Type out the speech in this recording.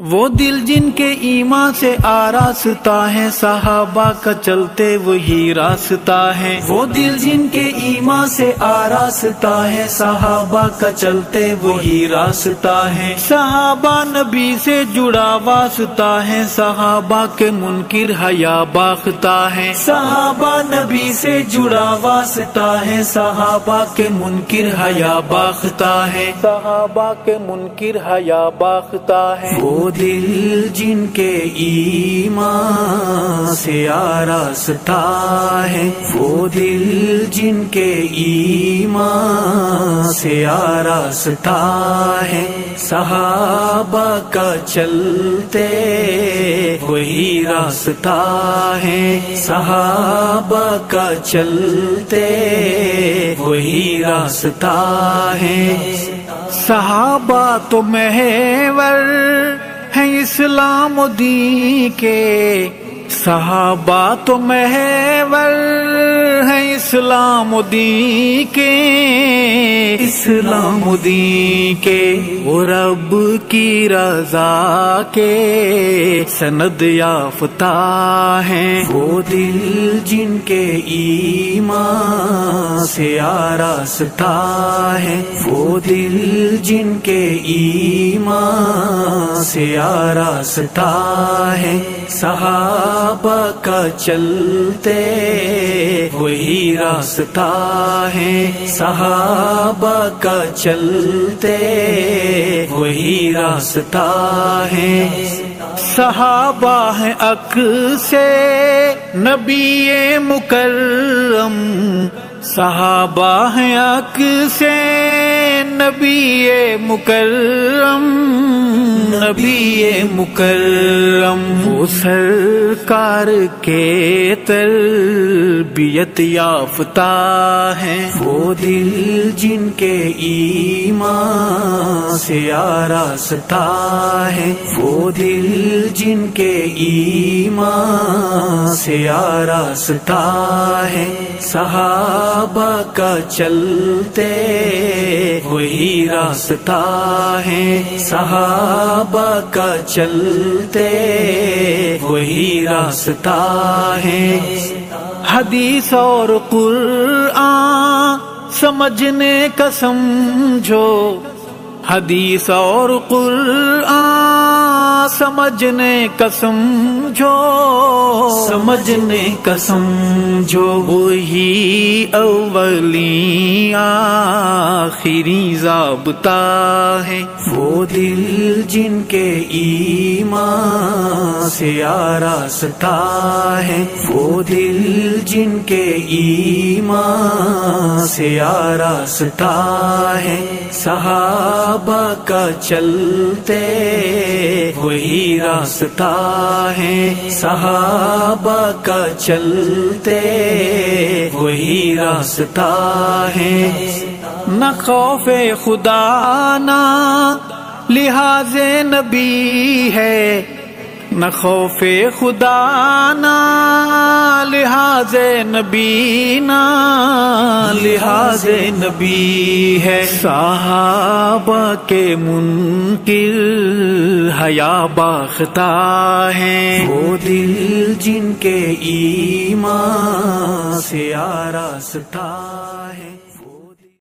वो दिल जिनके ईमा से आरास्ता है, सहाबा का चलते वही रास्ता है। वो दिल जिनके ईमा से आरास्ता है, सहाबा का चलते वही रास्ता है। सहाबा नबी से जुड़ा वास्ता है, सहाबा के मुनकिर हया बाखता है। सहाबा नबी से जुड़ा वास्ता है, सहाबा के मुनकिर हया बाखता है। सहाबा के मुनकिर हया बाखता है। दिल जिनके ईमान से आरास्ता है, वो दिल जिनके ईमान से आरास्ता है। सहाबा का चलते वही रास्ता है, सहाबा का चलते वही रास्ता है। सहाबा तो महवर है इस्लाम दी के सहाबा तो महवर। इस्लाम दी के इस्लाम दी के, वो रब की रजा के सनद याफ्ता है। वो दिल जिनके ईमान से आरास्ता है। वो दिल जिनके ईमान से आरास्ता है। सहाबा का चलते वही रास्ता है सहाबा का चलते। वही रास्ता है सहाबा है अक से नबी मुकर्रम। सहाबा है अक से नबी मुकर्रम नबी मुकर्रम। वो सरकार के तरबियत याफ्ता है। वो दिल जिनके ईमान से आरास्ता है, वो दिल जिनके ईमान से आरास्ता है। सहाबा का चलते वही रास्ता है। सहाबा का चलते वही रास्ता है। हदीस और कुरआन समझने का समझो हदीस और कुरआन समझने का समझो। समझने का समझो वही अव्वली आखिरी जाबता है। वो दिल जिनके ईमान से आरास्ता है। वो दिल जिनके ईमान से आरास्ता है। सहाबा का चलते वही रास्ता है। सहाबा का चलते वही रास्ता है। न खौफे खुदा ना, लिहाजे नबी है। न खौफे खुदा ना, लिहाज नबी ना लिहाज नबी है। साहबा के मुनकिर हया बाखता है। वो दिल जिनके ईमान से आरास्ता है।